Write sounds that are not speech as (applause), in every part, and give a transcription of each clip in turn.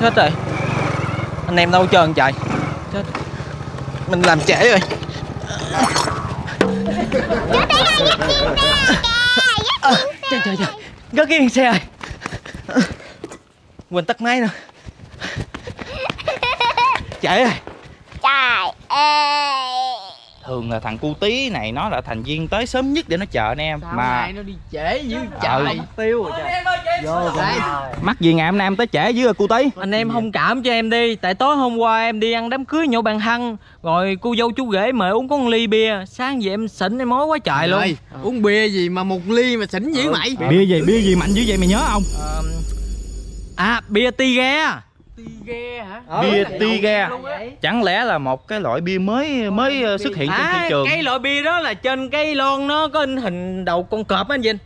Chết rồi. Anh em đâu trơn trời? Chết Mình làm trễ rồi. À, Trời trời trời. Gớt cái xe rồi. Quên tắt máy nữa. Trễ rồi. Trời ơi thường là thằng cu tí này nó là thành viên tới sớm nhất để nó chờ anh em Sao mà nó đi trễ dữ Ờ. trời tiêu rồi trời. Vô mắc gì ngày hôm nay em tới trễ với cu tí? Anh em thông cảm cho em đi Tại tối hôm qua em đi ăn đám cưới nhậu bàn hăng Rồi cô dâu chú rể mời uống có một ly bia. Sáng về em xỉn em mối quá trời luôn. Ơi, uống bia gì mà một ly mà xỉn dữ mày bia gì bia gì mạnh dữ vậy mày nhớ không? Ờ, À bia ti ghe ghe hả? Bia tiga chẳng lẽ là một cái loại bia mới mới ờ, xuất hiện trên thị À trường? cái loại bia đó là trên cái lon nó có in hình đầu con cọp á anh Vinh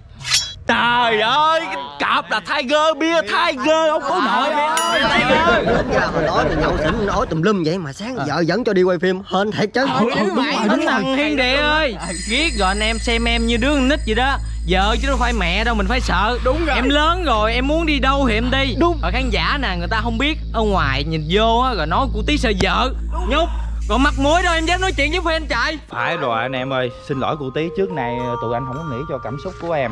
trời ơi cái cọp là tiger bia tiger ông có nội Tiger. Đến ra hồi đó thì nhậu xỉn nói tùm lum vậy mà sáng vợ dẫn cho đi quay phim hên thiệt chứ. Đúng thằng Hiên Đệ ơi Ghét rồi anh em xem em như đứa con nít vậy đó. Vợ chứ đâu phải mẹ đâu mình phải sợ. Đúng rồi. Em lớn rồi em muốn đi đâu thì em đi. Đúng. Rồi khán giả nè người ta không biết Ở ngoài nhìn vô á rồi nói cô tí sợ vợ. Nhúc Còn mặt mũi đâu em dám nói chuyện với fan chạy phải rồi anh em ơi xin lỗi cụ tí trước nay tụi anh không có nghĩ cho cảm xúc của em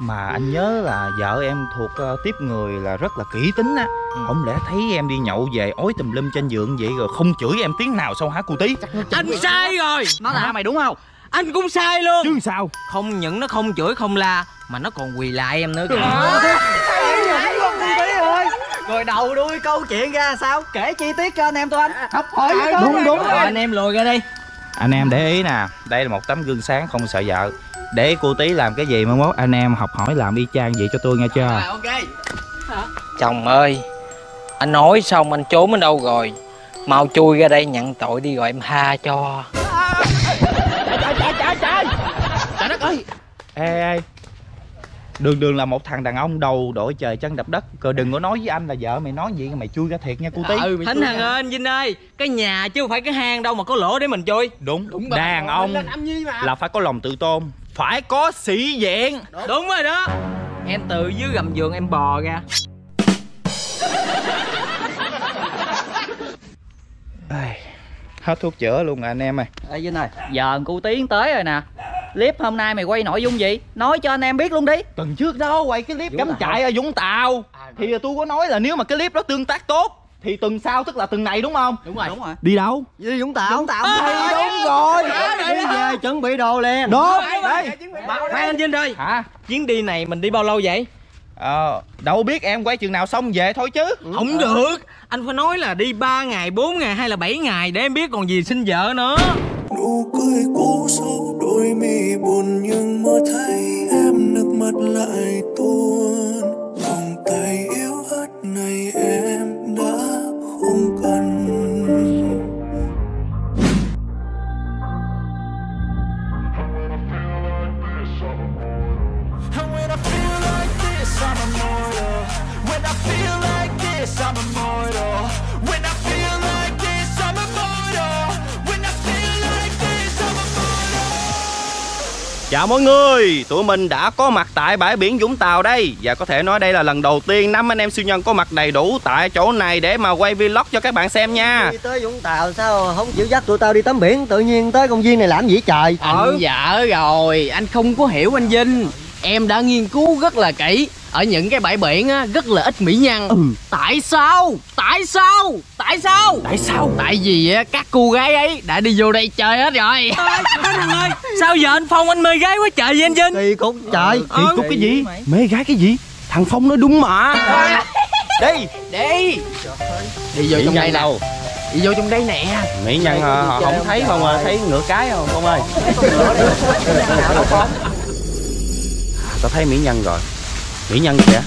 mà anh nhớ là vợ em thuộc ờ, tiếp người là rất là kỹ tính á. Không lẽ thấy em đi nhậu về ói tùm lum trên giường vậy rồi không chửi em tiếng nào sao hả cụ tí Anh sai rồi. Nó là mày đúng không? Anh cũng sai luôn. Chứ sao? Không những nó không chửi không la Mà nó còn quỳ lại em nữa kìa. Rồi đầu đuôi câu chuyện ra sao? Kể chi tiết cho anh em tụi anh. Học hỏi với Đúng đúng. rồi anh em lùi ra đi. Anh em để ý nè đây là một tấm gương sáng không sợ vợ để cô tí làm cái gì mai mốt anh em học hỏi làm y chang vậy cho tôi nghe chưa? Rồi ok. Chồng ơi Anh nói xong anh trốn ở đâu rồi? Mau chui ra đây nhận tội đi rồi em tha cho. Ê ê đường đường là một thằng đàn ông đầu đội trời chân đập đất. Rồi đừng có nói với anh là vợ mày nói gì mày chui ra thiệt nha cô tí. Ừ, Thánh chui Hằng ra. ơi anh Vinh ơi Cái nhà chứ không phải cái hang đâu mà có lỗ để mình chui. Đúng, Đúng đàn rồi, ông mà. là phải có lòng tự tôn phải có sĩ diện. Đúng. Rồi đó. Em từ dưới gầm giường em bò ra. Ai, hết thuốc chữa luôn rồi anh em ơi. Ê Vinh ơi giờ cụ tiến tới rồi nè. Clip hôm nay mày quay nội dung gì? Nói cho anh em biết luôn đi. Tuần trước đó quay cái clip cắm trại ở Vũng Tàu. Thì tôi có nói là nếu mà cái clip đó tương tác tốt thì tuần sau tức là tuần này đúng không? Đúng rồi. Đúng rồi. Đi đâu? Đi Vũng Tàu. Vũng Tàu. Thì đúng rồi. Đi về chuẩn bị đồ liền. Đó đây. Khoan anh Vinh ơi. Hả? Chuyến đi này mình đi bao lâu vậy? Ờ đâu biết em quay chừng nào xong về thôi chứ. Không được. Anh phải nói là đi 3 ngày, 4 ngày hay là 7 ngày Để em biết còn gì xin vợ nữa. Nụ cười cũ sâu đôi mi buồn nhưng mơ thấy em nước mắt lại tuôn I'm immortal. When I feel like this, I'm immortal. When I feel like this, I'm immortal. When I feel like this, I'm immortal. Chào mọi người, tụi mình đã có mặt tại bãi biển Vũng Tàu đây Và có thể nói đây là lần đầu tiên năm anh em siêu nhân có mặt đầy đủ tại chỗ này để mà quay vlog cho các bạn xem nha đi tới Vũng Tàu sao không chịu dắt tụi tao đi tắm biển tự nhiên tới công viên này làm gì trời anh dở rồi anh không có hiểu anh vinh em đã nghiên cứu rất là kỹ ở những cái bãi biển á rất là ít mỹ nhân. Ừ. tại sao? Tại sao? Tại sao? Tại sao? Tại vì á các cô gái ấy đã đi vô đây chơi hết rồi. Thánh Hằng ơi Sao giờ anh Phong anh mê gái quá trời vậy anh Vinh? Kỳ cục trời. Kỳ cục cái gì? Mê gái cái gì? Thằng Phong nói đúng mà. (laughs) Đi. Đi. Đi vô trong đây. đâu? đi vô trong đây nè. Mỹ nhân họ, họ không thấy không à, thấy ngựa cái không? Phong ơi. À, (laughs) Tao thấy mỹ nhân rồi Mỹ nhân kìa.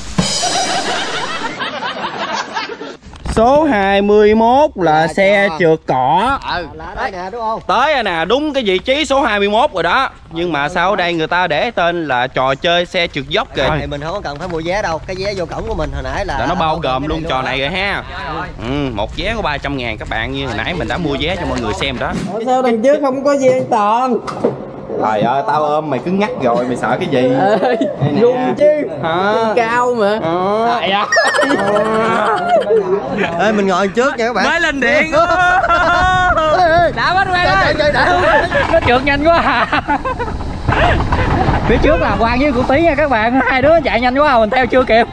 Số 21 là xe trượt cỏ. Ừ là đây nè đúng không? Tới rồi nè, đúng cái vị trí số 21 rồi đó. Nhưng mà sao ở đây người ta để tên là trò chơi xe trượt dốc kìa. Thì mình không có cần phải mua vé đâu. Cái vé vô cổng của mình hồi nãy là là nó bao gồm luôn trò đó. này rồi ha. Ừ, một vé có 300 ngàn các bạn. Như hồi nãy mình đã mua vé cho mọi người xem đó. Sao đằng trước không có gì an toàn Trời ơi, tao ôm mày cứ ngắt rồi, mày sợ cái gì? (laughs) rung chứ. Hả? cao mà. Ờ. Ê mình ngồi trước nha các bạn. Mới lên điện. (laughs) Đã bắt quen ơi nó trượt nhanh quá à phía trước là quang với cụ tí nha các bạn. Hai đứa chạy nhanh quá à, mình theo chưa kịp.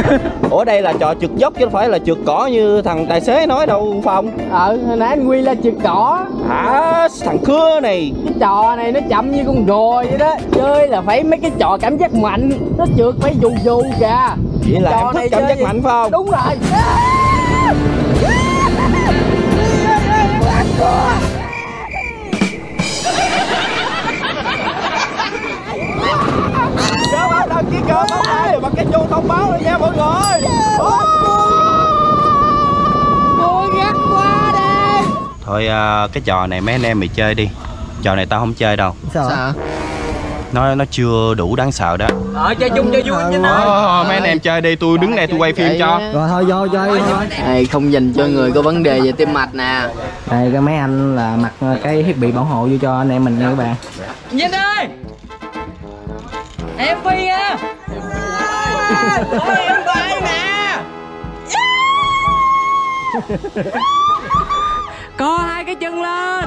(laughs) Ủa đây là trò trượt dốc chứ không phải là trượt cỏ như thằng tài xế nói đâu Phong. Ờ hồi nãy anh quy là trượt cỏ. Hả? Thằng khứa này. Cái trò này nó chậm như con rùa vậy đó. Chơi là phải mấy cái trò cảm giác mạnh. Nó trượt phải dù dù kìa. Vậy là Trò em thích cảm giác gì? mạnh phải không? đúng rồi (laughs) Chớ báo đăng ký kênh không ơi Bằng cái chuông thông báo rồi nha mọi người. Thôi à, cái trò này mấy anh em mày chơi đi. Trò này tao không chơi đâu. Sao? Nó nó chưa đủ đáng sợ đó. Ờ chơi chung cho vui chứ Ờ, Mấy anh em chơi đi tôi đứng đây tôi quay phim cho. Rồi thôi vô chơi Đây không dành cho người có vấn đề về tim mạch nè. Đây cái mấy anh là mặc cái thiết bị bảo hộ vô cho anh em mình nha các bạn. Vinh ơi em phi nha ôi em bay nè. (laughs) Co hai cái chân lên.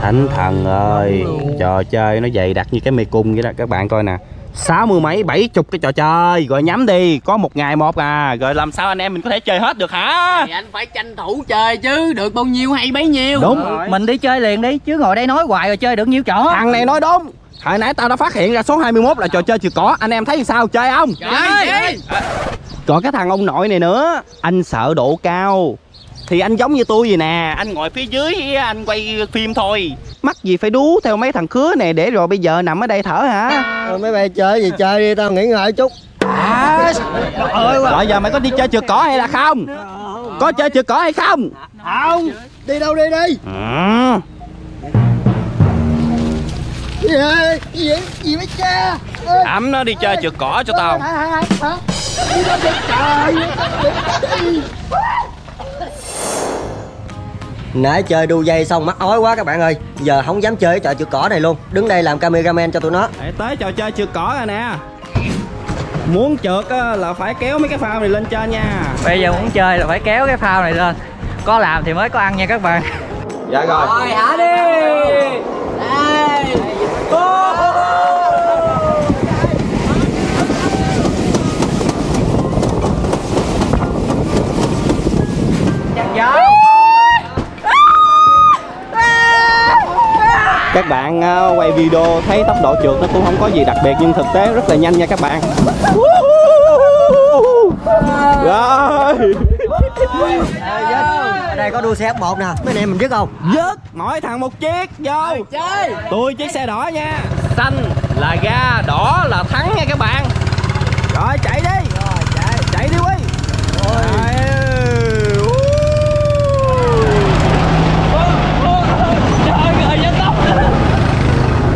Thánh thần ơi Trò chơi nó dày đặc như cái mê cung vậy đó. Các bạn coi nè. Sáu mươi mấy bảy chục cái trò chơi. Rồi nhắm đi Có một ngày một à. Rồi làm sao anh em mình có thể chơi hết được hả? Thì anh phải tranh thủ chơi chứ được bao nhiêu hay bấy nhiêu. Đúng. Mình đi chơi liền đi chứ ngồi đây nói hoài rồi chơi được nhiêu chỗ. Thằng này nói đúng Hồi nãy tao đã phát hiện ra số 21 là trò chơi trượt cỏ. Anh em thấy sao? Chơi không? Chơi Còn cái thằng ông nội này nữa. Anh sợ độ cao. Thì anh giống như tôi vậy nè. Anh ngồi phía dưới anh quay phim thôi. Mắc gì phải đú theo mấy thằng khứa này Để rồi bây giờ nằm ở đây thở hả? Rồi mấy bay chơi gì chơi đi tao nghỉ ngơi chút. À, Rồi giờ mày có đi chơi trượt cỏ hay là không? Có chơi trượt cỏ hay không? Không. Đi đâu đi đi. Ừ. Gì vậy cha Ẩm nó đi chơi trượt cỏ cho tao. Nãy chơi đu dây xong mắc ói quá các bạn ơi. Giờ không dám chơi cái trò trượt cỏ này luôn. Đứng đây làm cameraman cho tụi nó. Để tới trò chơi trượt cỏ rồi nè. Muốn trượt á, là phải kéo mấy cái phao này lên trên nha. Bây giờ muốn chơi là phải kéo cái phao này lên. Có làm thì mới có ăn nha các bạn. Dạ rồi. Rồi hả đi. Đây Các bạn ờ, quay video thấy tốc độ trượt nó cũng không có gì đặc biệt Nhưng thực tế rất là nhanh nha các bạn. Rồi Ở đây có đua xe F1 nè. Mấy anh em mình biết không? Dứt. Mỗi thằng một chiếc Vô. Chơi. Tôi chiếc xe đỏ nha. Xanh là ga Đỏ là thắng nha các bạn. Rồi chạy đi. Rồi chạy. Chạy đi Rồi. Trời ơi tóc.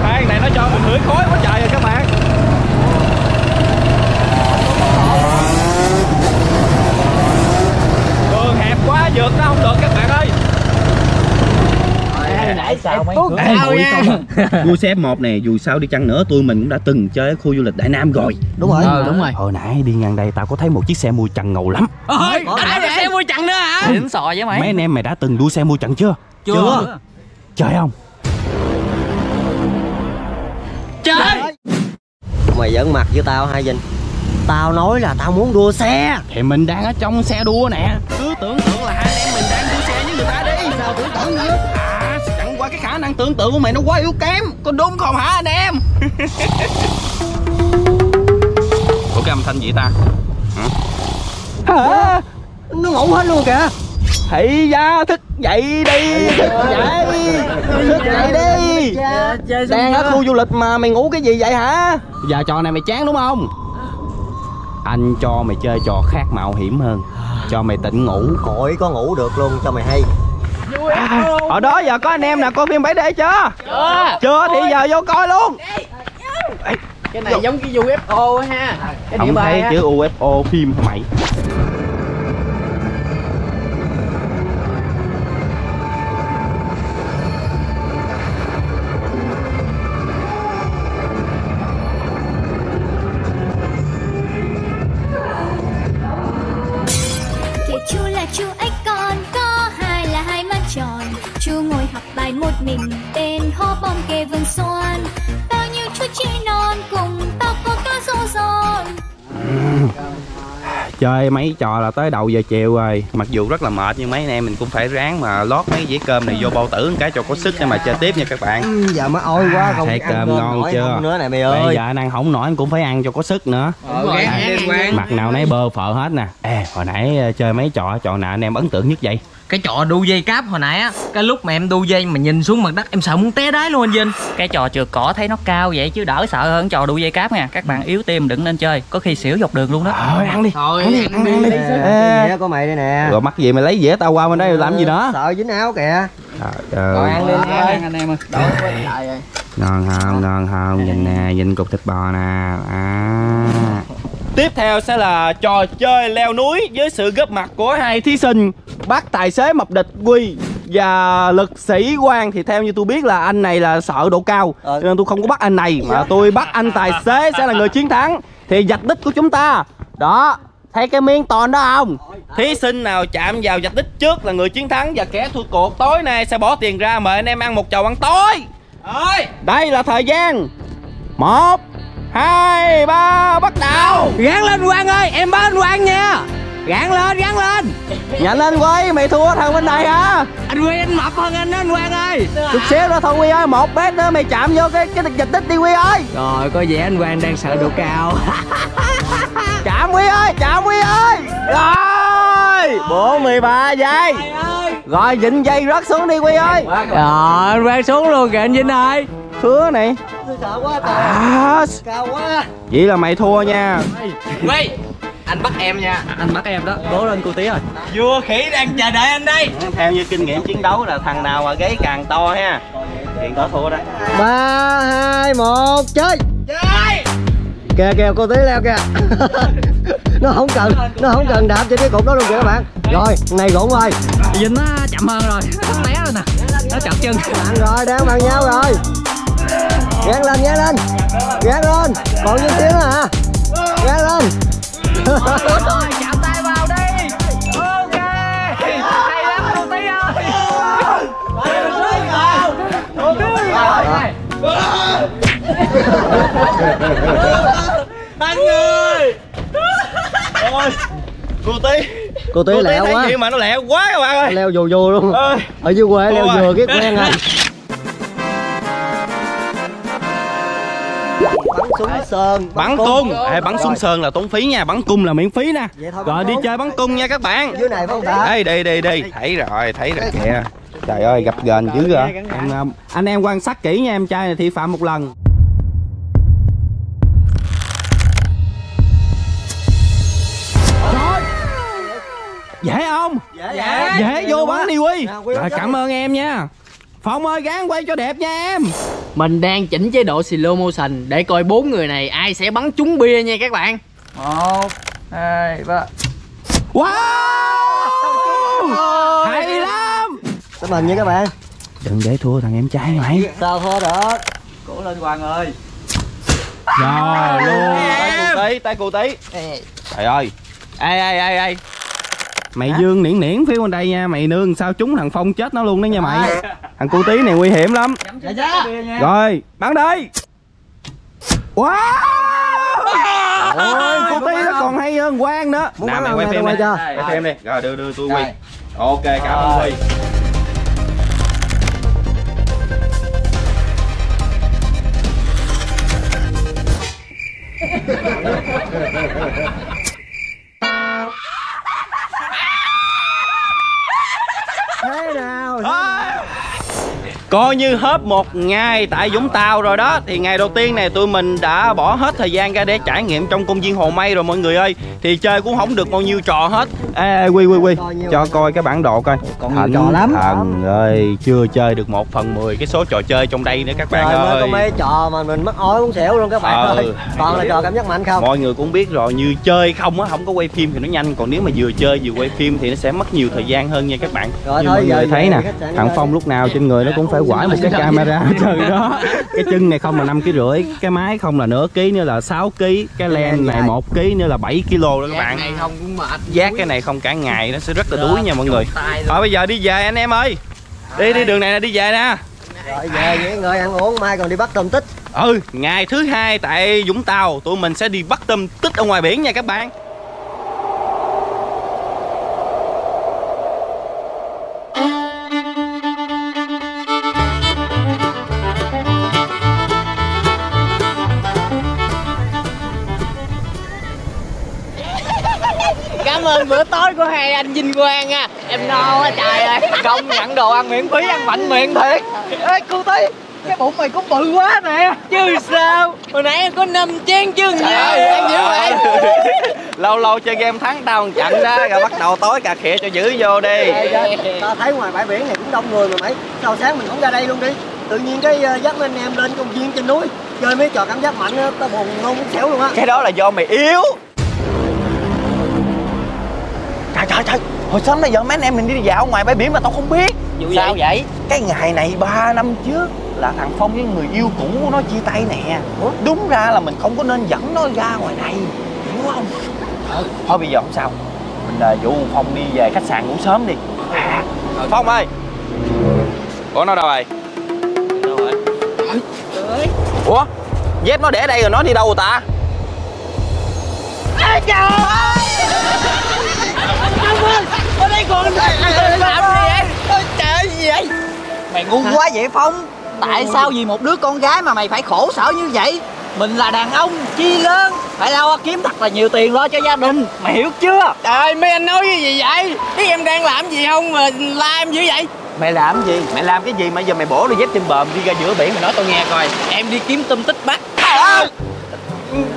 Khoan này nó cho mình hửi khói quá trời rồi các bạn Đường hẹp quá vượt nó không được các bạn ơi. Nãy sao mấy Đua xe F1 này dù sao đi chăng nữa tôi mình cũng đã từng chơi ở khu du lịch Đại Nam rồi. Đúng rồi. Ờ đúng rồi. Hồi nãy đi ngang đây tao có thấy một chiếc xe mui chặn ngầu lắm. Ơi đã có xe mua chặn nữa hả? Đỉnh sò với mày. Mấy anh em mày đã từng đua xe mui chặn chưa? chưa. Chơi không? chơi. Mày giỡn mặt với tao hai Vinh? Tao nói là tao muốn đua xe. Thì mình đang ở trong xe đua nè. Cứ tưởng tượng Nữa À chẳng qua cái khả năng tưởng tượng của mày nó quá yếu kém. Có đúng không hả anh em? (laughs) Ủa cái âm thanh gì ta? Hả? Nó ngủ hết luôn kìa. Thị gia thức dậy đi Thức dậy Thức dậy đi. Đang ở khu du lịch mà mày ngủ cái gì vậy hả? Giờ trò này mày chán đúng không? Anh cho mày chơi trò khác mạo hiểm hơn. Cho mày tỉnh ngủ. Khỏi có ngủ được luôn cho mày hay Ở đó giờ có anh em nào coi phim 7D chưa? Chưa. Chưa thì giờ vô coi luôn. Cái này giống cái UFO ha. Cái thấy á. chữ UFO phim mày chơi mấy trò là tới đầu giờ chiều rồi. Mặc dù rất là mệt nhưng mấy anh em mình cũng phải ráng mà lót mấy dĩa cơm này vô bao tử một cái cho có sức để mà chơi tiếp nha các bạn. Ừ, giờ mới ôi quá không thấy ăn cơm ngon chưa? nữa này mày bây ơi. giờ anh ăn không nổi anh cũng phải ăn cho có sức nữa. Ờ, liên quan mặt nào nấy bơ phợ hết nè. Ê hồi nãy ờ, chơi mấy trò trò nào anh em ấn tượng nhất vậy Cái trò đu dây cáp hồi nãy á Cái lúc mà em đu dây mà nhìn xuống mặt đất Em sợ muốn té đáy luôn anh Vinh. Cái trò trượt cỏ thấy nó cao vậy chứ đỡ sợ hơn trò đu dây cáp nha. Các bạn yếu tim đừng nên chơi có khi xỉu dọc đường luôn đó. Thôi ăn đi Thôi ăn đi ăn đi, ăn đi. Ê, dĩa của mày đây nè. Rồi mắc gì mày lấy dĩa tao qua bên đây làm gì nữa? Sợ dính áo kìa. Trời ơi. ăn đi ăn anh em ơi. ngon không ngon không? Nhìn nè nhìn cục thịt bò nè. À. tiếp theo sẽ là trò chơi leo núi với sự góp mặt của hai thí sinh bác tài xế mập địch quy và lực sĩ quang. Thì theo như tôi biết là anh này là sợ độ cao Ờ. nên tôi không có bắt anh này mà tôi bắt anh tài xế sẽ là người chiến thắng. Thì vạch đích của chúng ta đó thấy cái miếng toàn đó không? Thí sinh nào chạm vào vạch đích trước là người chiến thắng và kẻ thua cuộc. Tối nay sẽ bỏ tiền ra mời anh em ăn một chầu ăn tối. Đây là thời gian. Một hai ba bắt đầu. Gán lên Quang ơi Em bắt anh Quang nha. Gán lên gán lên. Nhanh lên quay mày thua thằng bên này hả? Anh Quy anh mập hơn anh đó anh Quang ơi. Chút xíu nữa thôi quy ơi một mét nữa mày chạm vô cái cái dịch tích đi quy ơi. Rồi có vẻ anh Quang đang sợ độ cao. (laughs) Chạm quy ơi chạm quy ơi. Rồi bốn mười ba giây. Rồi dịnh dây rớt xuống đi quy ơi. Rồi anh Quang xuống luôn kìa anh Vinh ơi. Khứa này sợ quá trời. À, cao quá. Vậy là mày thua nha. Quy Anh bắt em nha. Anh bắt em đó. Cố lên cô tí ơi. Vua khỉ đang chờ đợi anh đây. Theo như kinh nghiệm chiến đấu là thằng nào mà gáy càng to ha? Thì có thua đó ba hai một chơi. Chơi. Kìa kìa cô tí leo kìa. (laughs) Nó không cần nó không cần đạp trên cái cục đó luôn kìa các bạn. Rồi này gỗn ơi Vinh nó chậm hơn rồi. Nó té rồi nè. Nó chậm chân. Rồi đang bằng nhau rồi gán lên gán lên. Gán lên. Còn nhiêu tiếng à gán lên. Chạm tay vào đi ok hay lắm cô tí ơi Anh ơi Ôi, cô tí cô tí lẹo quá. mà nó lẹo quá các bạn ơi. Leo dù dù luôn. Ơi ở dưới quê leo vừa cái quen à sơn. Bắn cung. Ê, bắn súng sơn là tốn phí nha. Bắn cung là miễn phí nè. Thôi rồi bắn đi chơi bắn cung nha các bạn. Dưới này phải không ta? Đây đi đi đi. Thấy rồi thấy rồi kìa. Trời ơi gặp gần dữ rồi em, um, anh em quan sát kỹ nha em trai này thị phạm một lần. Dễ không? Dễ dễ vô bắn đi quy rồi bắn cảm ơn em nha phong ơi gán quay cho đẹp nha em. Mình đang chỉnh chế độ slow motion để coi bốn người này ai sẽ bắn trúng bia nha các bạn. một hai ba. Wow! Hay lắm. Tụi mình nha các bạn. Đừng để thua thằng em trai mày. Sao thôi được? Cố lên Hoàng ơi. Rồi luôn. tay cụ tí tay cụ tí. Trời ơi. Ê ê ê ê mày dương niễn niễn phía bên đây nha. Mày nương sao trúng thằng phong chết nó luôn đó nha mày. Thằng cu tí này nguy hiểm lắm. Rồi bắn đi. Wow! Ôi cu tí nó còn hay hơn quang nữa. Muốn nè mày quay phim quay đi. cho. quay phim đi. rồi đưa đưa tôi quy ok cảm ơn quy thế (laughs) Coi như hết một ngày tại Vũng Tàu rồi đó. Thì ngày đầu tiên này tụi mình đã bỏ hết thời gian ra để trải nghiệm trong công viên Hồ Mây rồi mọi người ơi. Thì chơi cũng không được bao nhiêu trò hết. Ê, quy quy quy Cho coi cái bản đồ coi. Còn nhiều trò lắm. Thần ơi chưa chơi được một phần 10 cái số trò chơi trong đây nữa các bạn Trời ơi có mấy trò mà mình mắc ói muốn xẻo luôn các bạn Ờ. ơi. Toàn là trò cảm giác mạnh không? Mọi người cũng biết rồi như chơi không á không có quay phim thì nó nhanh. Còn nếu mà vừa chơi vừa quay phim thì nó sẽ mất nhiều thời gian hơn nha các bạn. Rồi Như thôi, mọi giờ người thấy nè Thằng. Phong lúc nào trên người nó cũng phải quải một cái camera trời (laughs) đó. Cái chân này không là năm ký rưỡi cái máy không là nửa ký nữa là 6 ký. Cái len này một ký nữa là 7 kg đó các bạn. này không cũng mệt. giác cái này không cả ngày nó sẽ rất là đuối nha mọi người. thôi bây giờ đi về anh em ơi. Đi đi đường này là đi về nè. Rồi về nghỉ ngơi ăn uống mai còn đi bắt tôm tích. Ừ ngày thứ hai tại Vũng Tàu tụi mình sẽ đi bắt tôm tích ở ngoài biển nha các bạn bữa tối của hai anh vinh quang nha em no quá trời ơi. Công nhận đồ ăn miễn phí ăn mạnh miệng thiệt. Ê cô tí cái bụng mày cũng bự quá nè. Chứ sao? Hồi nãy em có năm chén chứ nhiều em nhớ. vậy lâu lâu chơi game thắng tao một trận đó rồi bắt đầu tối cà khịa cho giữ vô đi. Tao thấy ngoài bãi biển này cũng đông người mà mày. Sao sáng mình không ra đây luôn đi. Tự nhiên cái ờ, dắt anh em lên công viên trên núi. Chơi mấy trò cảm giác mạnh á tao buồn nôn muốn xẻo luôn á. Cái đó là do mày yếu trời trời trời. Hồi sớm nay giờ mấy anh em mình đi dạo ngoài bãi biển mà tao không biết. Sao vậy? Cái ngày này 3 năm trước là thằng phong với người yêu cũ của nó chia tay nè. Đúng ra là mình không có nên dẫn nó ra ngoài này. Hiểu không? Thôi, thôi bây giờ không sao. Mình uh, dụ phong đi về khách sạn ngủ sớm đi. À, phong ơi. Ủa nó đâu rồi? Ủa? Dép nó để đây rồi nó đi đâu rồi ta mày ngu quá vậy phong. Tại sao vì một đứa con gái mà mày phải khổ sở như vậy? Mình là đàn ông chi lớn phải lo kiếm thật là nhiều tiền lo cho gia đình. Mày hiểu chưa? Trời mấy anh nói cái gì vậy? Biết em đang làm gì không mà la em dữ vậy? Mày làm gì? Mày làm cái gì mà giờ mày bổ đôi dép trên bờm đi ra giữa biển mày nói tao nghe coi. Em đi kiếm tôm tích bắt à,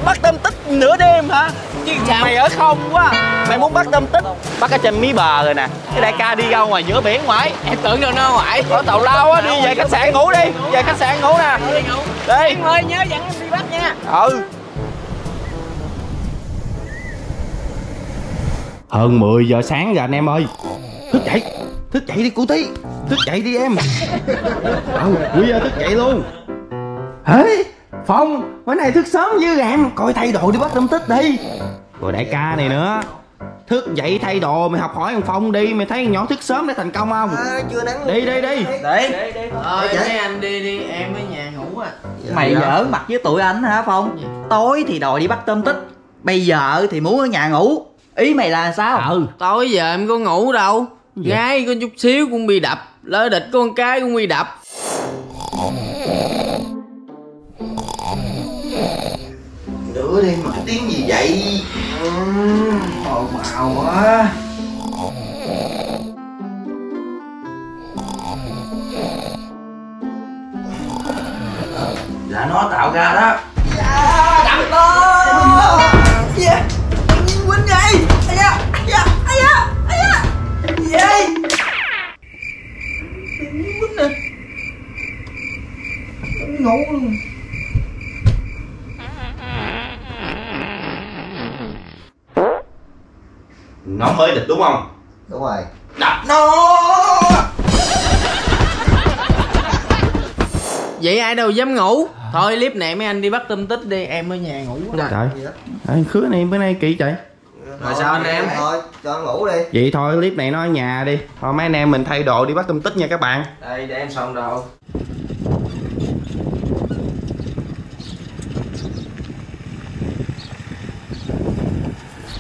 bắt tôm tích nửa đêm hả? Chứ sao mày ở không quá. Mày muốn bắt tôm tích bắt ở trên mí bờ rồi nè. Cái đại ca đi ra ngoài giữa biển ngoài. Em tưởng đâu nó ngoại. Ở tàu lao á đi về khách sạn ngủ đi. Về khách sạn ngủ nè. Đi em ơi nhớ dẫn em đi bắt nha. Ừ. Hơn 10 giờ sáng rồi anh em ơi. Thức dậy. Thức dậy đi cô tí thức dậy đi em. (laughs) Ừ bây giờ thức dậy luôn. Hế phong bữa nay thức sớm với em coi thay đồ đi bắt tôm tích đi. Rồi đại ca này nữa. Thức dậy thay đồ mày học hỏi thằng phong đi. Mày thấy thằng nhỏ thức sớm để thành công không? À, chưa nắng đi đi đi. Để thôi mấy anh đi đi em ở nhà ngủ à. Mày giỡn mặt với tụi anh hả phong? Tối thì đòi đi bắt tôm tích. Bây giờ thì muốn ở nhà ngủ. Ý mày là sao? Ừ tối giờ em có ngủ đâu. Gái có chút xíu cũng bị đập. Lỡ địch con cái cũng bị đập Nữa đi, mà cái tiếng gì vậy? Màu màu quá. Là nó tạo ra đó. Đập nó Dạ Tự nhiên quýnh vậy Ây da Ây da Ây da Ây da Gì vậy Tự nhiên quýnh nè Ngủ luôn nó mới địch đúng không? Đúng rồi. Đập nó! Vậy ai đâu dám ngủ? Thôi clip này mấy anh đi bắt tôm tích đi. Em ở nhà ngủ trời Ê, khứa này bữa nay kỳ trời. Rồi sao anh em? Thôi cho nó ngủ đi. Vậy thôi clip này nó ở nhà đi. Thôi mấy anh em mình thay đồ đi bắt tôm tích nha các bạn. Đây để em xong đồ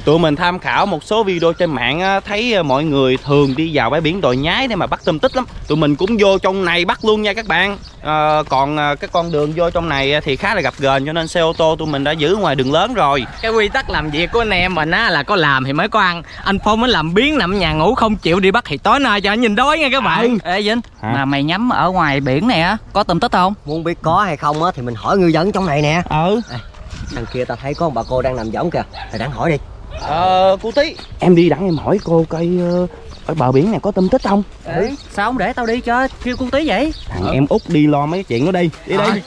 tụi mình tham khảo một số video trên mạng á, thấy à, mọi người thường đi vào bãi biển đồi nhái để mà bắt tôm tích lắm. Tụi mình cũng vô trong này bắt luôn nha các bạn. À, còn à, cái con đường vô trong này thì khá là gập ghềnh cho nên xe ô tô tụi mình đã giữ ngoài đường lớn rồi. Cái quy tắc làm việc của anh em mình á là có làm thì mới có ăn. Anh phong mới làm biến nằm nhà ngủ không chịu đi bắt thì tối nay cho anh nhìn đói nha các bạn. Ê vinh Hả? mà mày nhắm ở ngoài biển này á có tôm tích không? Muốn biết có hay không á thì mình hỏi ngư dân trong này nè. Ừ. Đằng kia ta thấy có một bà cô đang nằm võng kìa thầy đang hỏi đi ờ cô tí. Em đi đặng em hỏi cô coi ờ, ở bờ biển này có tôm tích không? Ê, sao không để tao đi cho kêu con tí vậy. Thằng em út đi lo mấy cái chuyện đó đi. Đi đi.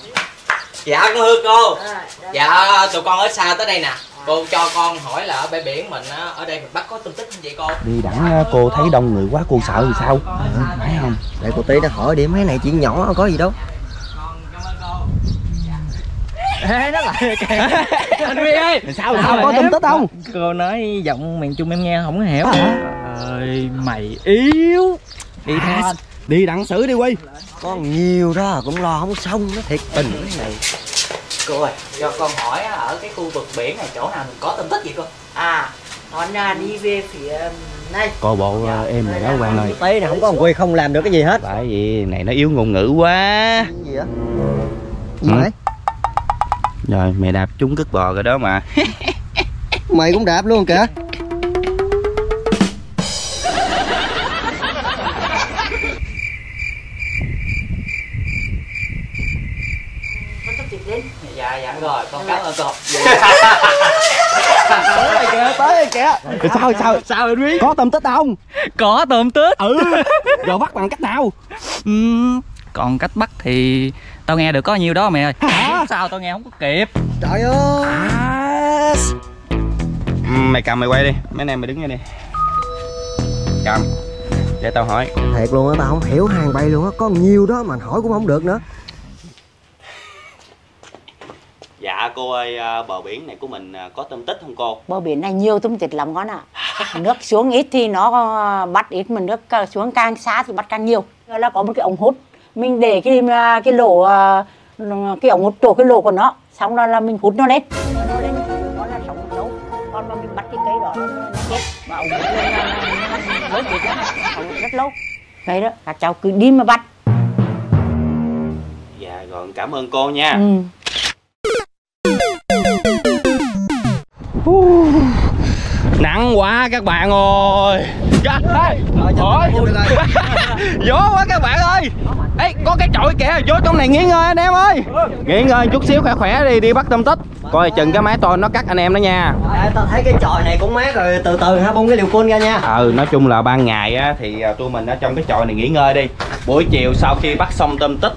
Dạ con thưa cô. Dạ. Tụi con ở xa tới đây nè. Cô cho con hỏi là ở bãi biển mình á ở đây mình bắt có tung tích không vậy cô? Đi đặng ờ, cô thấy đông người quá cô sợ thì sao? Phải không? Để cô tí nó hỏi đi mấy này chuyện nhỏ có gì đâu ê nó lại. Kìa. (laughs) Anh Huy ơi. Sao sao có tôm tích không? Cô nói giọng miền trung em nghe không có hiểu. Ơi mày yếu. Đi theo đi đặng xử đi quy có nhiều đó cũng lo không xong nó thiệt tình cái này cô ơi cho con hỏi á, ở cái khu vực biển này chỗ nào mình có tung tích vậy cô? À, nó là đi về phía này. coi bộ ờ, em này đó quan ơi tí này không có thằng quy không làm được cái gì hết. Bởi vì này nó yếu ngôn ngữ quá. Cái gì á? Ừ. Rồi mày đạp trúng cứt bò rồi đó mà. (laughs) Mày cũng đạp luôn kìa. Dạ dạ rồi con cá ơn con tới rồi kìa tới rồi kìa sao sao sao em biết? có tôm tích không có tôm tích ừ rồi bắt bằng cách nào? Ừ, còn cách bắt thì tao nghe được có nhiêu đó mày ơi. Hả? sao tao nghe không có kịp. Trời ơi. Mày cầm mày quay đi. Mấy anh em mày đứng ngay đi. Cầm. Để tao hỏi. Thiệt luôn á tao không hiểu hàng bay luôn á. Có nhiều đó mà hỏi cũng không được nữa. Dạ cô ơi à, bờ biển này của mình à, có tôm tích không cô? Bờ biển này nhiều tôm tít lắm con ạ. (laughs) Nước xuống ít thì nó bắt ít mà nước ờ, xuống càng xa thì bắt càng nhiều. Là có một cái ống hút mình để cái cái lỗ cái ống hút chỗ cái lỗ của nó xong rồi là mình hút nó lên nó lên nó là sống lâu còn mà mình bắt cái cây đó nó chết mà ống hút lên nó lớn lắm rất lâu vậy đó các cháu cứ đi mà bắt dạ rồi cảm ơn cô nha ừ nặng quá các bạn ơi. Dạ, ê, hỏi. (laughs) Gió quá các bạn ơi. Ê, có cái chổi kìa vô trong này nghỉ ngơi anh em ơi. Nghỉ ngơi chút xíu khỏe khỏe đi đi bắt tôm tích coi chừng cái máy to nó cắt anh em đó nha. À, tao thấy cái chòi này cũng mát rồi từ từ ha bung cái liều côn ra nha. Ừ nói chung là ban ngày á thì à, tụi mình ở trong cái chòi này nghỉ ngơi đi. Buổi chiều sau khi bắt xong tôm tích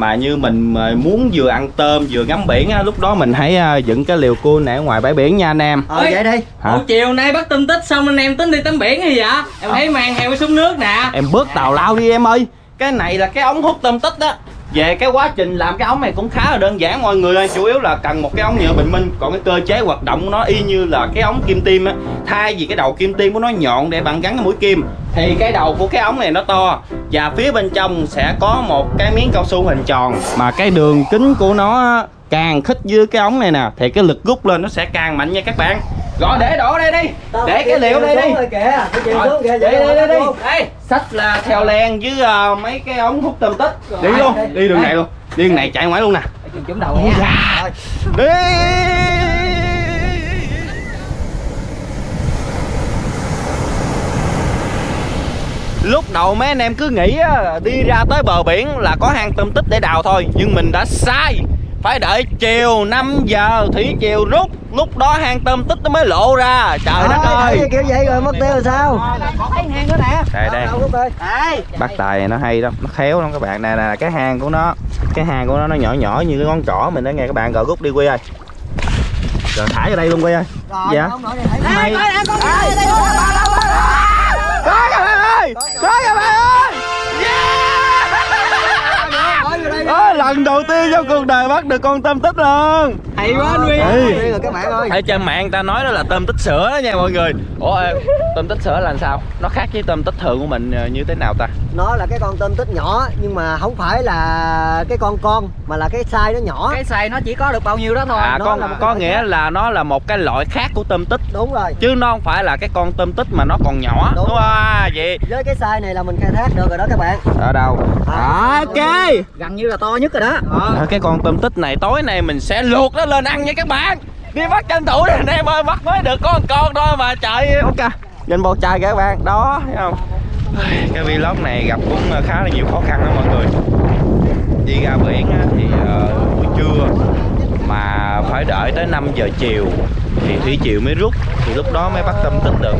mà như mình mà muốn vừa ăn tôm vừa ngắm biển á lúc đó mình hãy à, dựng cái liều cua này ở ngoài bãi biển nha anh em. Ờ vậy đi. Hả? Ủa, chiều nay bắt tôm tích xong anh em tính đi tắm biển hay vậy? Em thấy mang heo xuống nước nè. Em bớt tào lao đi em ơi. Cái này là cái ống hút tôm tích đó về cái quá trình làm cái ống này cũng khá là đơn giản, mọi người ơi. Chủ yếu là cần một cái ống nhựa bình minh. Còn cái cơ chế hoạt động của nó y như là cái ống kim tiêm á. Thay vì cái đầu kim tiêm của nó nhọn để bạn gắn cái mũi kim, thì cái đầu của cái ống này nó to. Và phía bên trong sẽ có một cái miếng cao su hình tròn. Mà cái đường kính của nó càng khích dưới cái ống này nè, thì cái lực rút lên nó sẽ càng mạnh nha các bạn rồi để đổ đây đi. Để cái liệu đây đi. rồi kìa. Rồi, xuống kìa đi đi đi đi. sách là theo len với ờ, mấy cái ống hút tôm tích đi luôn. đi đường này luôn. Đi đường này chạy ngoài luôn nè. Đầu nha. đi. Lúc đầu mấy anh em cứ nghĩ á, đi ra tới bờ biển là có hang tôm tích để đào thôi nhưng mình đã sai phải đợi chiều 5 giờ thủy chiều rút lúc đó hang tôm tích nó mới lộ ra trời đất ơi thấy kiểu vậy rồi mất tiêu rồi sao thấy hàng đó nè đây đây bắt tài nó hay lắm nó khéo lắm các bạn nè nè cái hang của nó cái hang của nó nó nhỏ nhỏ như cái ngón trỏ mình đó nghe các bạn rồi rút đi quy ơi rồi thả vào đây luôn quy ơi dạ mày ơi có các bạn ơi lần đầu tiên trong cuộc đời bắt được con tôm tích luôn. Hay quá anh Huy rồi các bạn ơi. Ở trên mạng ta nói đó là tôm tích sữa đó nha mọi người. Ủa em, tôm tích sữa là sao? Nó khác với tôm tích thường của mình ờ, như thế nào ta? Nó là cái con tôm tích nhỏ nhưng mà không phải là cái con con mà là cái size nó nhỏ. Cái xài nó chỉ có được bao nhiêu đó thôi. À nó con có nghĩa khác. là nó là một cái loại khác của tôm tích. Đúng rồi. Chứ nó không phải là cái con tôm tích mà nó còn nhỏ. Đúng đúng không à, vậy. Với cái size này là mình khai thác được rồi đó các bạn. Ở đâu? À, ok. gần như là to nhất rồi đó Ờ, cái con tôm tích này tối nay mình sẽ luộc nó lên ăn nha các bạn đi bắt tranh thủ đi anh em ơi bắt mới được có một con thôi mà trời ok nhìn bầu trời kìa các bạn đó thấy không cái vlog này gặp cũng khá là nhiều khó khăn đó mọi người đi ra biển á, thì ờ, buổi trưa mà phải đợi tới 5 giờ chiều thì thủy chiều mới rút thì lúc đó mới bắt tôm tích được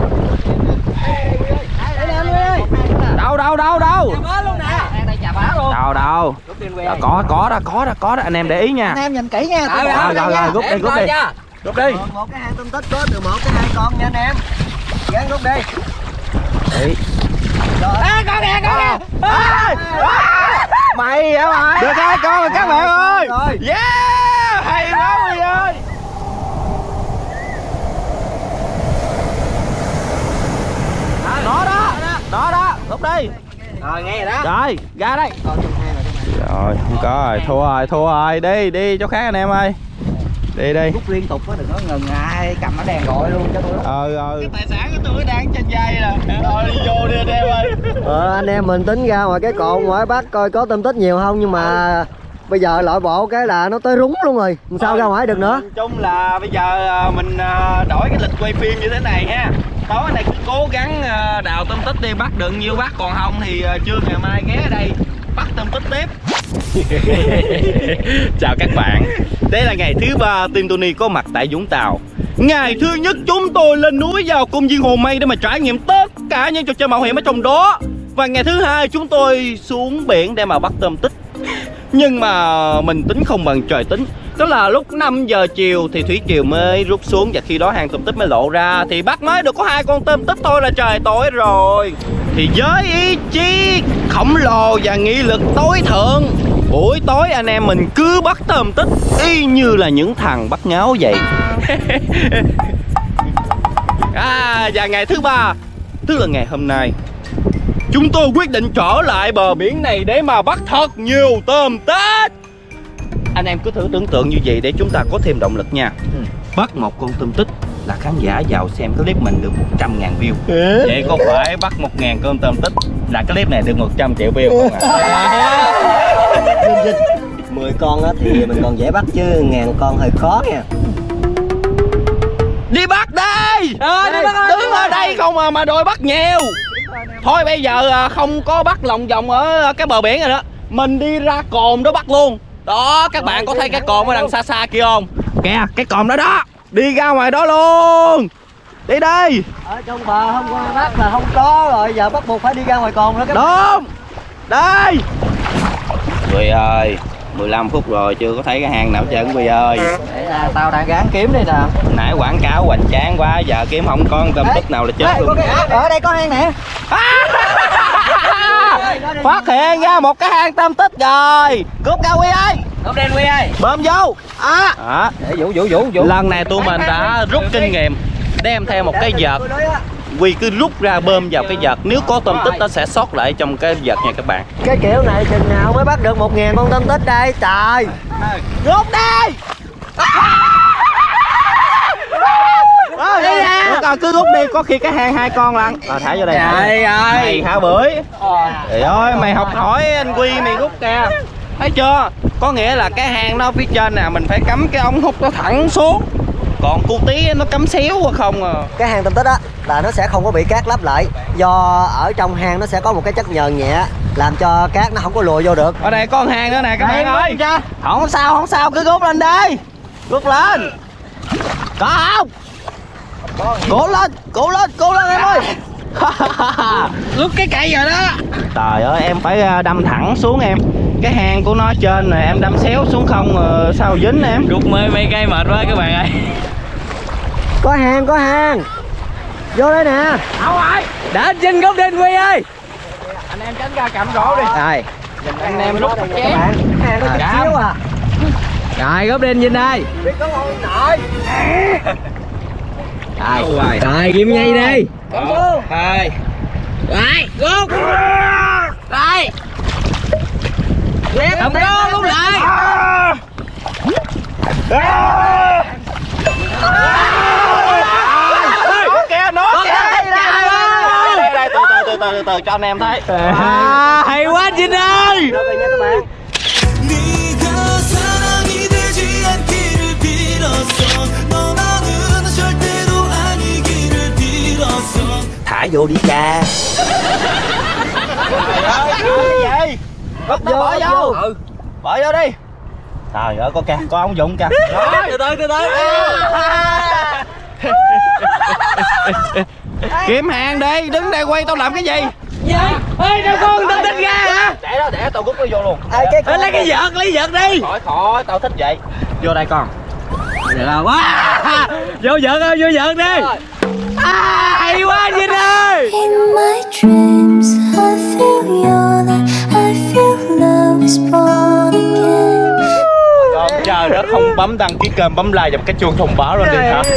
đâu đâu đâu đâu nè đâu đâu. Đó, có có đó có đó có đó. Anh em để ý nha. Anh em nhìn kỹ nha Rồi, tôi rồi, rồi, rút đi, rút đi. rút đi. Một, cái hang tôm tích có từ một tới hai con nha anh em. Gắn rút đi. Đấy. à, con kìa con kìa. Mày hả mày? Được hai con rồi các bạn ơi. yeah hay quá mày ơi. Đó đó đó đó rút đi rồi nghe rồi đó. Rồi ra đây. Rồi không có rồi thua rồi thua rồi đi đi chỗ khác anh em ơi. Đi đi. Rút liên tục có đừng có ngừng ai cầm nó đèn gọi luôn cho tôi ờ ờ tài sản của tôi đang trên dây nè. Ờ đi vô đi anh em ơi. Ờ, anh em mình tính ra ngoài cái cồn ngoài bắt coi có tôm tích nhiều không nhưng mà bây giờ loại bộ cái là nó tới rúng luôn rồi. Làm sao ra ngoài được nữa? Nói chung là bây giờ à, mình à, đổi cái lịch quay phim như thế này ha tối nay cứ cố gắng ờ, đào tôm tích đi, bắt được nhiêu bắt còn không thì chưa trưa ngày mai ghé ở đây, bắt tôm tích tiếp. (laughs) Chào các bạn. Đây là ngày thứ ba Team Tony có mặt tại Vũng Tàu. Ngày thứ nhất chúng tôi lên núi vào công viên Hồ Mây để mà trải nghiệm tất cả những trò chơi mạo hiểm ở trong đó. Và ngày thứ hai chúng tôi xuống biển để mà bắt tôm tích Nhưng mà mình tính không bằng trời tính. Đó là lúc 5 giờ chiều thì Thủy Kiều mới rút xuống Và khi đó hàng tôm tích mới lộ ra Thì bắt mới được có hai con tôm tích thôi là trời tối rồi. Thì với ý chí khổng lồ và nghị lực tối thượng Buổi tối anh em mình cứ bắt tôm tích Y như là những thằng bắt ngáo vậy. (laughs) À và ngày thứ ba Tức là ngày hôm nay Chúng tôi quyết định trở lại bờ biển này để mà bắt thật nhiều tôm tết Anh em cứ thử tưởng tượng như vậy để chúng ta có thêm động lực nha. Bắt một con tôm tích là khán giả vào xem cái clip mình được 100 ngàn view. Vậy có phải bắt 1 ngàn con tôm tích là cái clip này được 100 triệu view không ạ? (laughs) Vinh 10 con á thì mình còn dễ bắt chứ ngàn con hơi khó nha. Đi bắt đây! Đứng ở đây không mà mà đòi bắt nhiều. Thôi bây giờ à, không có bắt lòng vòng ở cái bờ biển rồi đó. Mình đi ra cồn đó bắt luôn Đó các bạn có thấy cái cồn ở đằng xa xa kia không? Kìa cái cồn đó đó. Đi ra ngoài đó luôn. Đi đi Ở trong bờ hôm qua bắt là không có rồi Giờ bắt buộc phải đi ra ngoài cồn nữa các Đúng. Đi Quỳ ơi 15 phút rồi chưa có thấy cái hang nào trơn Quỳ ơi. Để là tao đang gán kiếm đây nè. Nãy quảng cáo hoành tráng quá Giờ kiếm không có con tôm tích nào là chết Ê, luôn. có cái, ở đây có hang nè Phát hiện ra một cái hang tôm tích rồi. Cút ra Quy ơi. Không đen Quy ơi. Bơm vô. À. Đó. Để vũ vũ vũ vũ. Lần này tụi mình đã rút kinh nghiệm Đem theo một cái vợt. Quy cứ rút ra bơm vào cái vợt. Nếu có tôm tích nó sẽ sót lại trong cái vợt nha các bạn. Cái kiểu này chừng nào mới bắt được một ngàn con tôm tích đây? Trời. Rút đi. Ờ, Rồi, cứ rút đi, có khi cái hang hai con lận Rồi thả vô đây Trời ơi. Mày hả bưởi? Trời ơi, mày học hỏi anh Quy mày rút kìa Thấy chưa? Có nghĩa là cái hang nó phía trên nè Mình phải cắm cái ống hút nó thẳng xuống. Còn cu tí nó cắm xéo qua không à. Cái hang tôm tích á là nó sẽ không có bị cát lấp lại. Do ở trong hang nó sẽ có một cái chất nhờn nhẹ Làm cho cát nó không có lùi vô được. Ở đây có con hang nữa nè các bạn ơi. Không sao, không sao, cứ rút lên đi. Rút lên. Có không? Cố lên, cố lên, cố lên em ơi. (laughs) Rút cái cây rồi đó. Trời ơi, em phải à, đâm thẳng xuống em. Cái hang của nó trên này em đâm xéo xuống không ờ, sao dính em? Rút mê mấy cây mệt quá các bạn ơi. Có hang, có hang. Vô đây nè. Đã trên gốc đen Quy ơi. Anh em tránh ra cầm rổ đi. Rồi. Anh em rút Các bạn Hang nó chút Cảm. xíu à. Rồi gốc đen Vinh ơi. Biết có ngon nội Rồi. Rồi. Kiếm ngay đi. Hai. Rồi rút Rồi. Không có rút lại. Đây, đây, từ từ, từ từ, cho anh em thấy. À, hay quá Vinh ơi bả vô đi cha. Trời ơi gì úp vô bỏ vô. bỏ vô đi. Trời ơi có ca con ông dụng ca rồi. Từ từ từ từ. Kiếm hàng đi đứng đây quay tao làm cái gì? Gì? Ê đâu con tao thích ra hả? Để đó để tao rút nó vô luôn. À, cái lấy cái vợt lấy vợt đi. Khỏi khỏi tao thích vậy. Vô đây con. Được không à, vô vợt ơi vô vợt đi à, Hay quá Vinh ơi In my dreams I feel your I feel love is born again Còn chờ nó không bấm đăng ký kênh, bấm like và cái chuông thông báo luôn đi hả (laughs)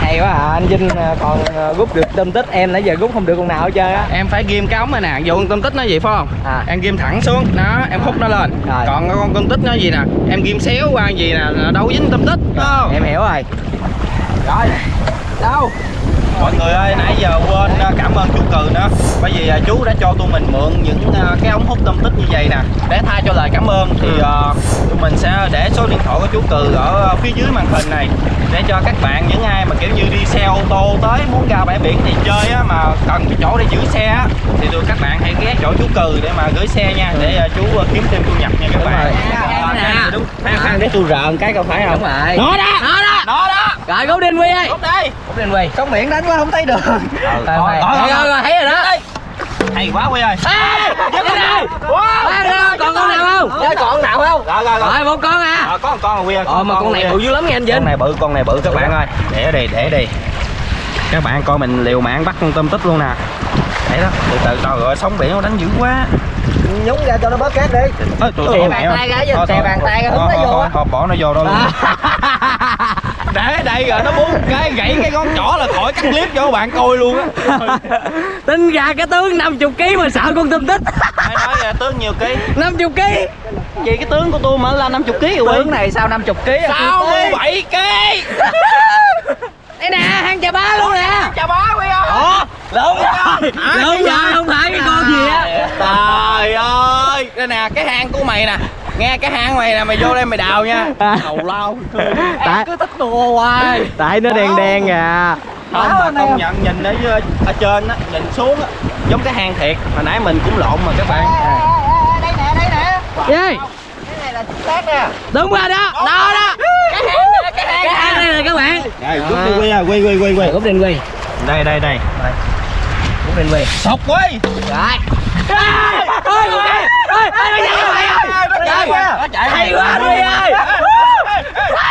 Hay quá à, anh Vinh à, còn à, rút được tôm tích em nãy giờ rút không được con nào hết trơn á Em phải ghim cái ống này nè, dụ con tôm tích nó gì phải không? À. Em ghim thẳng xuống, đó, em hút nó lên Rồi. Còn con tôm tích nó gì nè, em ghim xéo qua gì nè, đâu dính tôm tích không? Em hiểu rồi Rồi, đâu? Mọi người ơi, nãy giờ quên à, cảm ơn chú Cừ nữa Bởi vì à, chú đã cho tụi mình mượn những à, cái ống hút tôm tích như vậy nè. Để thay cho lời cảm ơn thì à, tụi mình sẽ để số điện thoại của chú Cừ ở phía dưới màn hình này. Để cho các bạn những ai mà kiểu như đi xe ô tô tới muốn ra bãi biển này chơi á mà cần cái chỗ để giữ xe á thì tụi các bạn hãy ghé chỗ chú cừ để mà gửi xe nha để chú kiếm thêm thu nhập nha các bạn. Ờ, nè. đúng. Khoan để tôi một cái coi phải không? Đúng rồi. nó đó. Nó đó. nó đó. Rồi Gấu Đinh Huy ơi. Cút đây Gấu Đinh Huy Trong miệng đánh quá không thấy đường Rồi, Rồi, rồi, thấy rồi đó. Hay quá Quy ơi. Ê, Giúp đó, còn con nào không? Còn nào không rồi rồi rồi một con à. Ờ, có một con rồi Quy ơi Ờ mà con này Quy bự dữ lắm nghe anh con Vinh này bự con này bự. Các bạn ơi để đi để đi. Các bạn coi mình liều mạng bắt con tôm tích luôn nè để đó. Từ từ trời ơi sóng biển nó đánh dữ quá. Nhúng ra cho nó bớt cát đi. Tụi tôi bàn ơi. tay ra chứ, thôi, bàn tay ra, hứng nó vô. thôi, á. thôi, bỏ nó vô đó luôn. (laughs) Để đây rồi nó bung cái gãy cái con chỏ là khỏi cắt clip cho các bạn coi luôn á. (laughs) Tính ra cái tướng 50 kg mà sợ con tôm tích ai nói là tướng nhiều ký? 50 kg gì cái tướng của tôi mà là 50 kg rồi. Tướng này sao 50 kg à? Sao 7 ký? (laughs) Đây nè hàng chà bá luôn nè. Chào bá quy ơi Đúng rồi. Đúng rồi. không phải cái con gì á. Trời ơi. Đây nè cái hang của mày nè. Nghe cái hang mày nè mày vô đây mày đào nha. Đầu lao Tại cứ thích đùa hoài. Tại nó đen đen à. Không mà công nhận nhìn ở dưới ở trên á nhìn xuống á giống cái hang thiệt. Hồi nãy mình cũng lộn mà các bạn. Đây nè đây nè. Cái này là chính xác nè. Đúng rồi đó. Đó đó. Cái hang này cái hang Cái hang này nè các bạn. Đây rút đi à quy quy quy quy. Gốc đinh quy. Đây đây. Đây Đinh quy sọc quy Rồi ơi Ê nó chạy rồi nó chạy Hay quá Quy ơi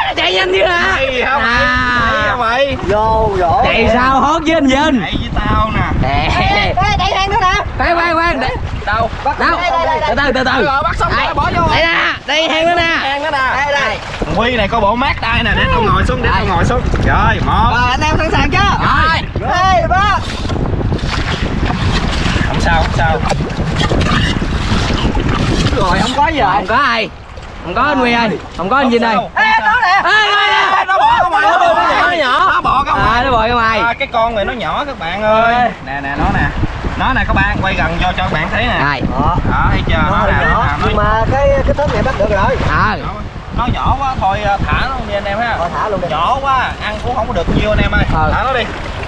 Nó chạy nhanh dữ hả À. mày vô vỗ Chạy sao hốt với anh Vinh chạy với tao nè Nè đây đây hang nữa nè Khoan khoan khoan đâu Đâu Từ từ từ từ rồi bắt xong Đây rồi bỏ vô Đây nè Đây hang nữa nè hang đó nè đây đây quy này có bộ mát tay nè để tao ngồi xuống để tao ngồi xuống rồi một rồi anh em sẵn sàng chưa Rồi hai ba sao không sao? Rồi không có gì rồi. Không có ai. Không có anh Huy ơi. Không có anh Vinh ơi. Ê nó nè. Ê Huy nè. Nó bỏ cái mày Nó nhỏ. nó bỏ cái À mày nó bò cái mày à, cái con này nó nhỏ các bạn ơi. Nè nè nó nè. Nó nè các bạn quay gần vô cho các bạn thấy nè. Rồi đó thấy chưa? Nó nè nhưng mà cái cái thớt này bắt được rồi. Ờ. Nó, nhỏ quá thôi à, thả nó đi anh em ha. Thôi thả luôn đi. Nhỏ quá ăn cũng không có được nhiều anh em ơi. Ờ. thả nó đi.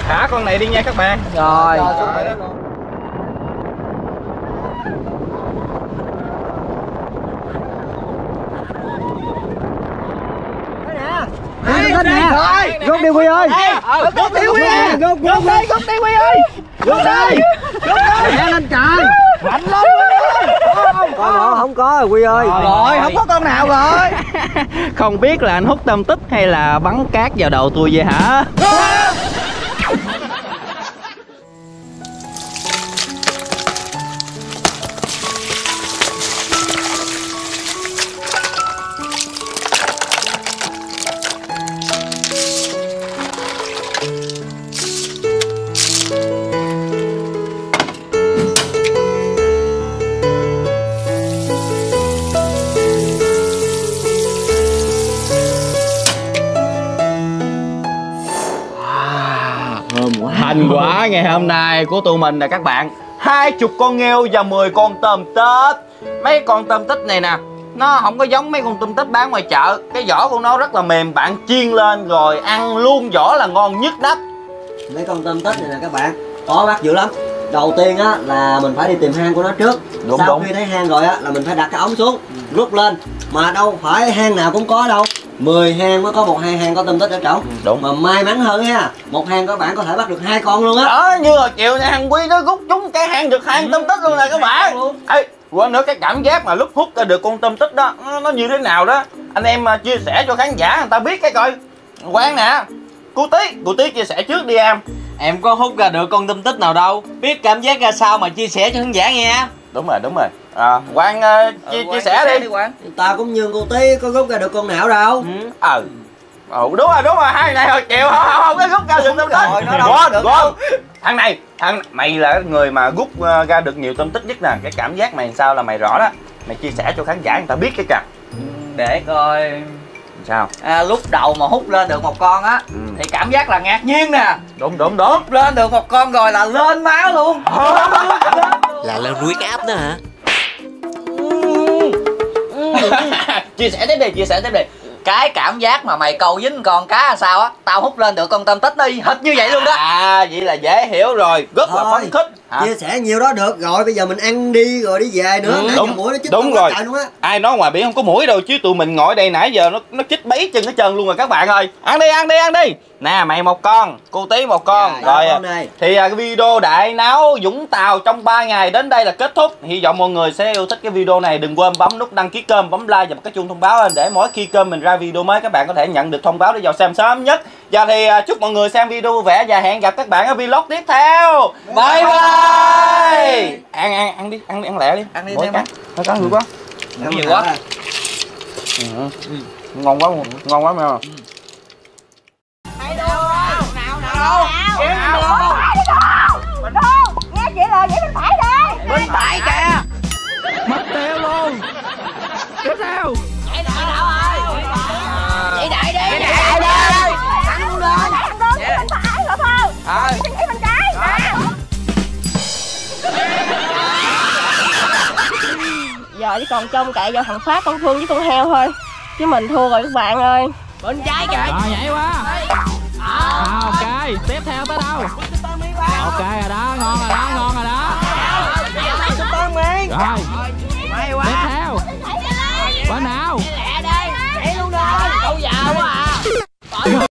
Thả con này đi nha các bạn. Rồi. Xuống Rồi Đây, Rút nè rút đi quy ơi Rút đi Quy ơi. Rút đi, Quy ơi. Rút đi. Rút đi. Lẹ lên trời Mạnh con không không có rồi quy ơi Rồi, không có con nào rồi. (laughs) không biết là anh hút tâm tích hay là bắn cát vào đầu tôi vậy hả ngày hôm nay của tụi mình nè các bạn. Hai chục con nghêu và 10 con tôm tết. Mấy con tôm tích này nè nó không có giống mấy con tôm tích bán ngoài chợ. Cái vỏ của nó rất là mềm bạn chiên lên rồi ăn luôn vỏ là ngon nhất đất mấy con tôm tích này nè các bạn khó bắt dữ lắm. Đầu tiên á là mình phải đi tìm hang của nó trước. Đúng, sau đúng. khi thấy hang rồi á là mình phải đặt cái ống xuống rút lên. Mà đâu phải hang nào cũng có đâu 10 hang mới có một hai hang có tôm tích ở trỏng đúng. Mà may mắn hơn ha một hang các bạn có thể bắt được hai con luôn á. Đó như hồi chiều này thằng quy nó rút trúng cái hang được hang tôm tích luôn nè các bạn. Ê, quên nữa cái cảm giác mà lúc hút ra được con tôm tích đó nó, nó như thế nào đó. Anh em à, chia sẻ cho khán giả người ta biết cái coi. Quán nè cô tí cô tí chia sẻ trước đi em. Em có hút ra được con tôm tích nào đâu Biết cảm giác ra sao mà chia sẻ cho khán giả nghe. Đúng rồi đúng rồi à, quang à, chia, chia sẻ đi. Quang. ta cũng như cô tí có rút ra được con nào đâu. Ờ. Ừ đúng rồi đúng rồi hai này hồi chiều không không không có rút ra được tôm tích Rồi, nó đâu được đâu. thằng này thằng mày là cái người mà rút ra được nhiều tôm tích nhất nè. Cái cảm giác mày sao là mày rõ đó. Mày chia sẻ cho khán giả người ta biết cái kìa. Để coi. Làm sao? À, lúc đầu mà hút lên được một con á Ừ. thì cảm giác là ngạc nhiên nè. Đúng đúng đúng. Hút lên được một con rồi là lên máu luôn. Là lên huyết áp nữa hả (laughs) chia sẻ tiếp đi chia sẻ tiếp đi. Cái cảm giác mà mày câu dính con cá là sao á tao hút lên được con tôm tích đi hệt như vậy luôn đó. À vậy là dễ hiểu rồi rất là Thôi. phấn khích. Hả? chia sẻ nhiều đó được rồi bây giờ mình ăn đi rồi đi về nữa Ừ, nãy đúng, mũi nó chích đúng rồi. luôn á. Ai nói ngoài biển không có mũi đâu chứ tụi mình ngồi đây nãy giờ nó nó chích bấy chân hết trơn luôn rồi các bạn ơi. Ăn đi ăn đi ăn đi nè mày một con cô tí một con. Dạ, rồi dạ, à, con này. thì à, cái video đại náo dũng tàu trong 3 ngày đến đây là kết thúc. Hy vọng mọi người sẽ yêu thích cái video này. Đừng quên bấm nút đăng ký kênh bấm like và bật cái chuông thông báo lên để mỗi khi kênh mình ra video mới các bạn có thể nhận được thông báo để vào xem sớm nhất. Và thì à, chúc mọi người xem video vui vẻ và hẹn gặp các bạn ở vlog tiếp theo. Bye bye. Ăn ăn ăn đi ăn đi ăn lẹ đi. Ăn đi, Mỗi cái nó cắn nhiều quá. Nhiều quá. Ừ. ngon quá ngon quá mèo nghe chị lời vậy bên phải đi. Bên phải kìa. Mất tiêu luôn. Tiếp theo. Chạy đại đi. Chạy đại đi. thẳng luôn lên. Bên phải rồi. Thôi à, bên trái. Giờ chỉ còn trông cậy vào thằng phát con phương với con heo thôi. Chứ mình thua rồi các bạn ơi. Bên trái kìa. Nhảy qua à, ok tiếp theo tới đâu ok rồi đó ngon rồi đó ngon rồi đó. Rồi. Tiếp theo. Bên nào? Chạy luôn đi tôi già quá à.